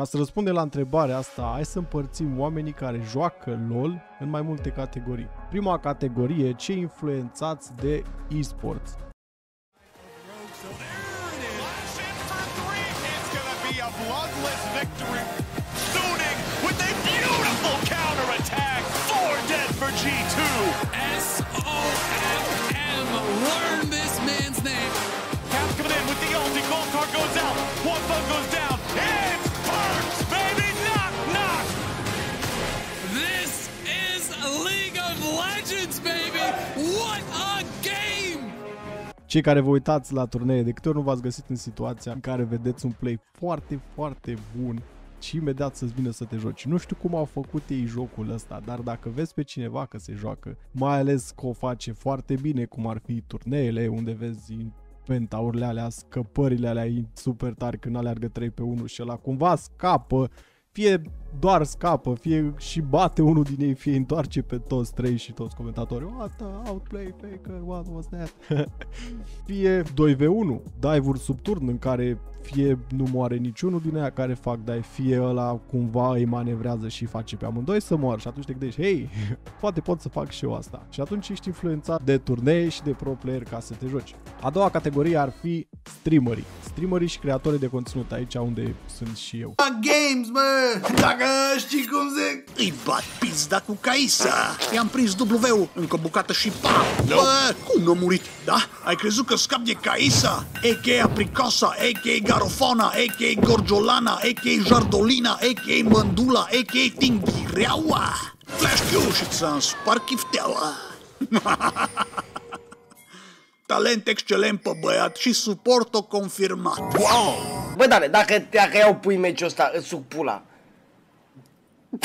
Ca să răspundem la întrebarea asta, hai să împărțim oamenii care joacă LOL în mai multe categorii. Prima categorie, cei influențați de esports. Cei care vă uitați la turnee, de câte ori nu v-ați găsit în situația în care vedeți un play foarte, foarte bun și imediat să-ți vină să te joci. Nu știu cum au făcut ei jocul ăsta, dar dacă vezi pe cineva că se joacă, mai ales că o face foarte bine, cum ar fi turneele, unde vezi pentaurile alea, scăpările alea super tari când aleargă 3 pe 1 și ăla cumva scapă, fie doar scapă, fie și bate unul din ei, fie întoarce pe toți trei și toți comentatorii. What the outplay faker, what was that? fie 2v1, dive-uri sub turn în care fie nu moare niciunul din aia care fac dive, fie ăla cumva îi manevrează și face pe amândoi să moară și atunci te gândești, hei, poate pot să fac și eu asta. Și atunci ești influențat de turnee și de pro player ca să te joci. A doua categorie ar fi streamerii. Streamerii și creatorii de conținut, aici unde sunt și eu. Games, mă! Dacă știi cum zic? Îi bat pizda cu Caisa. I-am prins w încă o bucată și pa! No. Bă, cum nu a murit? Da? Ai crezut că scap de Caisa? A.K.A. Apricosa, A.K.A. Garofana, A.K.A. Gorgiolana, A.K.A. Jardolina, A.K.A. Mândula, A.K.A. Tinghireaua. Flash Q și ți-am spart chifteaua. Talent excelent pe băiat și suport-o confirmat. Wow! Bă, Dane, dacă, dacă iau pui meciul ăsta, îți suc pula.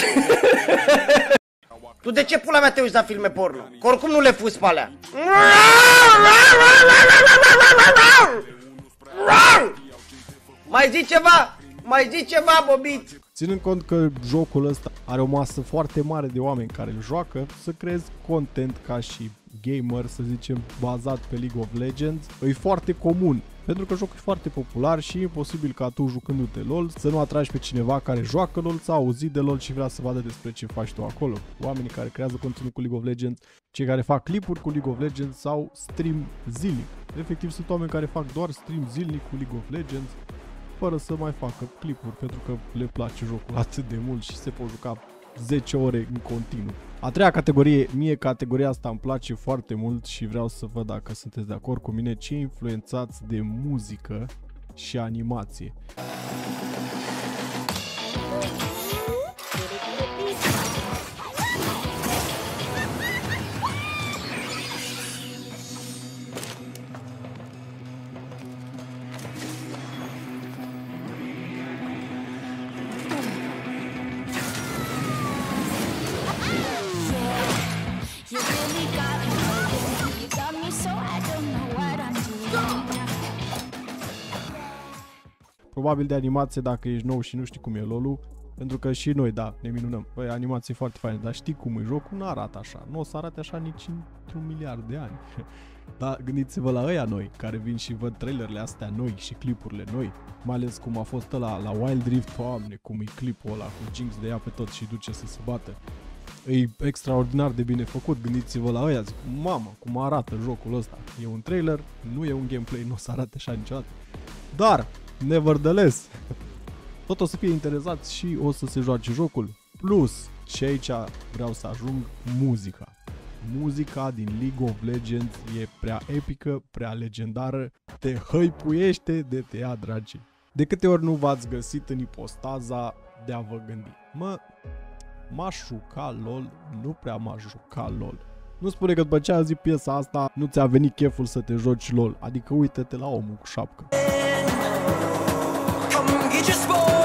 tu de ce pula mea te uiți la filme porno? Că oricum nu le fuzi pe alea. Mai zi ceva! Mai zi ceva, Bobit! Ținând cont că jocul ăsta are o masă foarte mare de oameni care îl joacă, să creezi content ca și gamer, să zicem, bazat pe League of Legends, e foarte comun. Pentru că jocul e foarte popular și e posibil ca tu jucându-te LOL să nu atragi pe cineva care joacă LOL sau auzit de LOL și vrea să vadă despre ce faci tu acolo. Oamenii care creează conținut cu League of Legends, cei care fac clipuri cu League of Legends sau stream zilnic. Efectiv sunt oameni care fac doar stream zilnic cu League of Legends fără să mai facă clipuri pentru că le place jocul atât de mult și se pot juca 10 ore în continuu. A treia categorie, mie categoria asta îmi place foarte mult și vreau să văd dacă sunteți de acord cu mine, ce influențați de muzică și animație. Probabil de animație dacă ești nou și nu știi cum e LOL-ul, pentru că și noi, da, ne minunăm. Păi, animație foarte faină, dar știi cum e jocul, nu arată așa. Nu o să arate așa nici într-un miliard de ani. Dar gândiți-vă la ăia noi, care vin și văd trailerele astea noi și clipurile noi. Mai ales cum a fost ăla la Wild Rift, doamne, cum e clipul ăla cu Jinx de ea pe tot și duce să se bată. E extraordinar de bine făcut, gândiți-vă la ăia, zic, mamă, cum arată jocul ăsta. E un trailer, nu e un gameplay, nu o să arate așa niciodată. Dar, nevertheless, tot o să fie interesați și o să se joace jocul. Plus, și aici vreau să ajung, muzica. Muzica din League of Legends e prea epică, prea legendară, te hăipuiește de te ia, dragi. De câte ori nu v-ați găsit în ipostaza de a vă gândi? Mă, m-aș juca LOL, nu prea m-aș juca LOL. Nu spune că după ce a zis piesa asta, nu ți-a venit cheful să te joci LOL. Adică uite-te la omul cu șapcă. just for.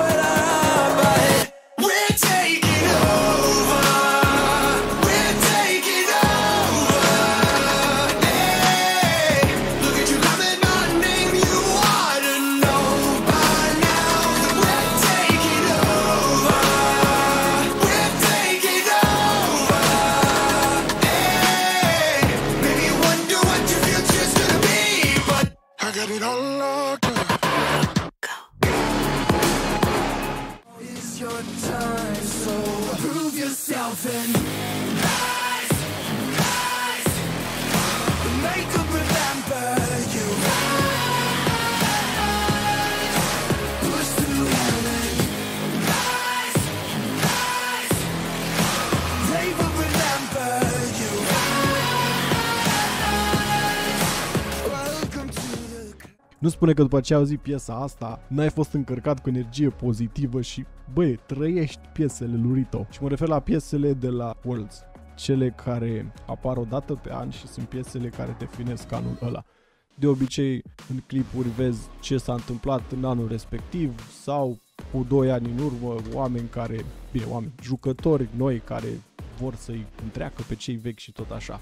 Spune că după ce ai auzit piesa asta, n-ai fost încărcat cu energie pozitivă și, băi, trăiești piesele lui Rito. Și mă refer la piesele de la Worlds. Cele care apar o dată pe an și sunt piesele care definesc anul ăla. De obicei, în clipuri vezi ce s-a întâmplat în anul respectiv sau cu 2 ani în urmă, oameni care, bine, oameni, jucători noi care vor să-i întreacă pe cei vechi și tot așa.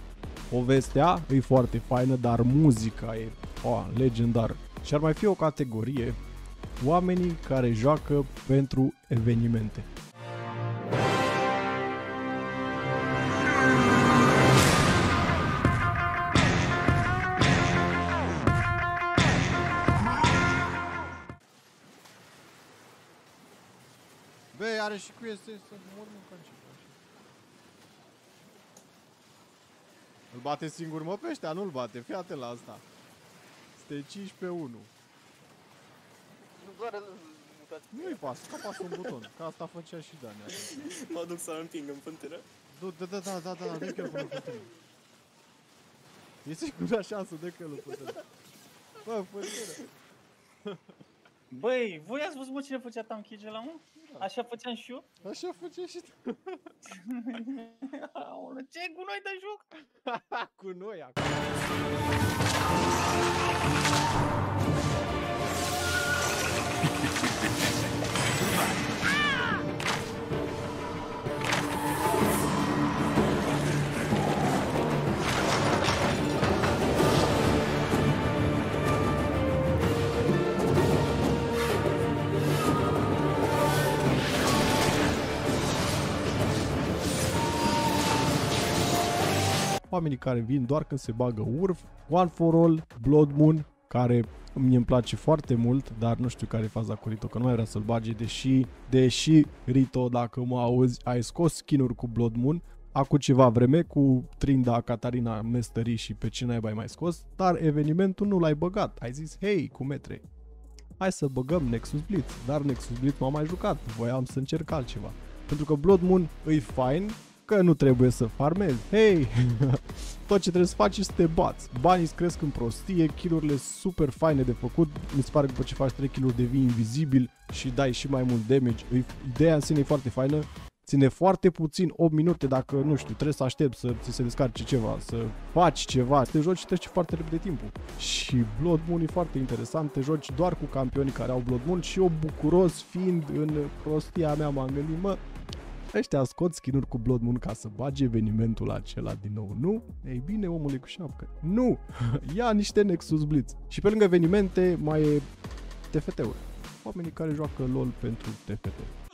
Povestea e foarte faină, dar muzica e o, legendar. Și ar mai fi o categorie, oamenii care joacă pentru evenimente. Bă, are și cu este să mor mă Îl bate singur mă pe ăștia, nu-l bate, fii atent la asta. Este 5 pe 1. Nu-i pas, că apasă un buton, că asta făcea și Dani. atunci. Mă duc să-l împing în fântână. Du, da, da, da, da, da, da, dă că până fântână. Este cu așa să dă că el fântână. Bă, fântână. Băi, voi ați văzut mă cine făcea tanchige la mă? Așa făceam și eu? Așa făcea și tu. Aoleu, ce gunoi de joc? cu noi acum. うん。Oamenii care vin doar când se bagă urf, One for All, Blood Moon, care mie îmi place foarte mult, dar nu știu care e faza cu Rito, că nu mai vrea să-l bage, deși, deși Rito, dacă mă auzi, ai scos skin-uri cu Blood Moon, acum ceva vreme cu Trinda, Catarina, Mestării și pe cine ai mai scos, dar evenimentul nu l-ai băgat. Ai zis, hei, cu metre, hai să băgăm Nexus Blitz, dar Nexus Blitz m-am mai jucat, voiam să încerc altceva. Pentru că Blood Moon îi fain, că nu trebuie să farmezi. Hei, tot ce trebuie să faci este să te bați. Banii îți cresc în prostie, killurile super faine de făcut. Mi se pare că după ce faci 3 kill devii invizibil și dai și mai mult damage. Ideea în sine e foarte faină. Ține foarte puțin 8 minute dacă, nu știu, trebuie să aștepți să ți se descarce ceva, să faci ceva, să te joci și trece foarte repede timpul. Și Blood Moon e foarte interesant, te joci doar cu campionii care au Blood Moon și eu bucuros fiind în prostia mea m-am gândit, mă, ăștia scot skin cu Blood Moon ca să bage evenimentul acela din nou, nu? Ei bine, omule cu șapcă. Nu! Ia niște Nexus Blitz. Și pe lângă evenimente mai e TFT-uri. Oamenii care joacă LOL pentru TFT.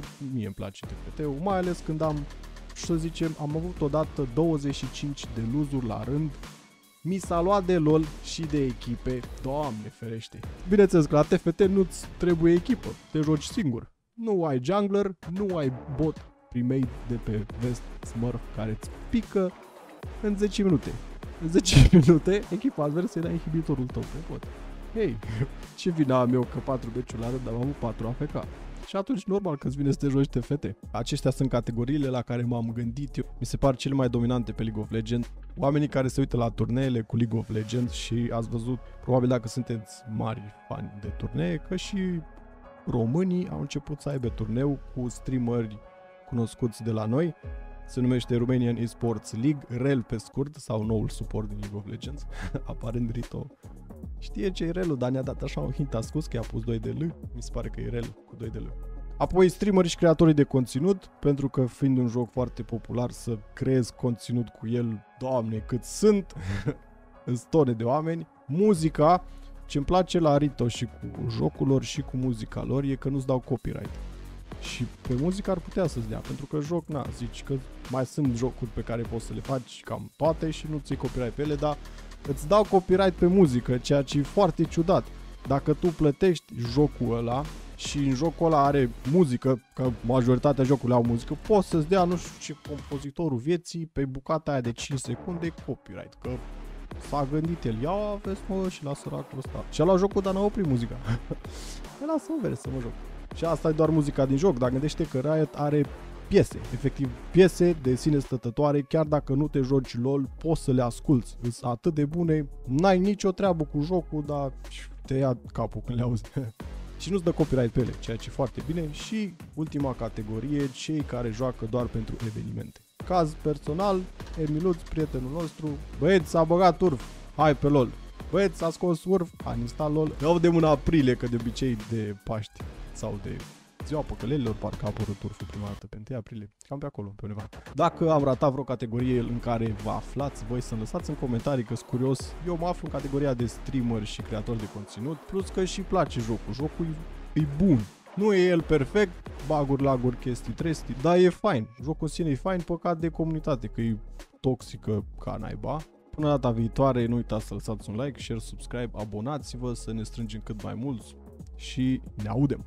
Și mie îmi place TFT-ul, mai ales când am, să zicem, am avut odată 25 de luzuri la rând, mi s-a luat de LOL și de echipe, doamne ferește. Bineînțeles că la TFT nu-ți trebuie echipă, te joci singur. Nu ai jungler, nu ai bot primei de pe vest Smurf care îți pică în 10 minute. În 10 minute, echipa adversă era inhibitorul tău pe bot. Hei, ce vina am eu că 4 meciuri la rând am avut 4 AFK. Și atunci normal că îți vine să te joci TFT. Aceștia sunt categoriile la care m-am gândit eu. Mi se par cele mai dominante pe League of Legends. Oamenii care se uită la turneele cu League of Legends și ați văzut, probabil dacă sunteți mari fani de turnee, că și românii au început să aibă turneu cu streameri cunoscuți de la noi. Se numește Romanian Esports League, REL pe scurt, sau noul suport din League of Legends. Aparent Rito știe ce e relul, dar ne-a dat așa un hint ascuns că i-a pus 2 de L. Mi se pare că e rel cu 2 de L. Apoi streameri și creatorii de conținut, pentru că fiind un joc foarte popular să creezi conținut cu el, doamne cât sunt, în tone de oameni. Muzica, ce îmi place la Rito și cu jocul lor și cu muzica lor e că nu-ți dau copyright. Și pe muzică ar putea să-ți dea, pentru că joc, na, zici că mai sunt jocuri pe care poți să le faci cam toate și nu ți copyright pe ele, dar îți dau copyright pe muzică, ceea ce e foarte ciudat. Dacă tu plătești jocul ăla și în jocul ăla are muzică, că majoritatea jocurilor au muzică, poți să-ți dea, nu știu ce, compozitorul vieții pe bucata aia de 5 secunde copyright, că s-a gândit el, ia vezi mă și la săracul ăsta. Și a luat jocul, dar n-a oprit muzica. El lasă-mă vere să mă joc. Și asta e doar muzica din joc, dar gândește că Riot are piese, efectiv piese de sine stătătoare, chiar dacă nu te joci LOL, poți să le asculți. Sunt atât de bune, n-ai nicio treabă cu jocul, dar te ia capul când le auzi. și nu-ți dă copyright pe ele, ceea ce e foarte bine. Și ultima categorie, cei care joacă doar pentru evenimente. Caz personal, Emiluț, prietenul nostru, băieți, s-a băgat turf, hai pe LOL. Băieți, s-a scos urf, a instalat LOL. Eu de în aprilie, că de obicei de Paști sau de ziua păcălelilor, parcă a apărut turful prima dată pe 1 aprilie, cam pe acolo, pe undeva. Dacă am ratat vreo categorie în care vă aflați, voi să-mi lăsați în comentarii că sunt curios. Eu mă aflu în categoria de streamer și creator de conținut, plus că și place jocul. Jocul e, e bun. Nu e el perfect, baguri, laguri, chestii, trestii, dar e fain. Jocul în sine e fain, păcat de comunitate, că e toxică ca naiba. Până data viitoare, nu uitați să lăsați un like, share, subscribe, abonați-vă să ne strângem cât mai mulți și ne audem.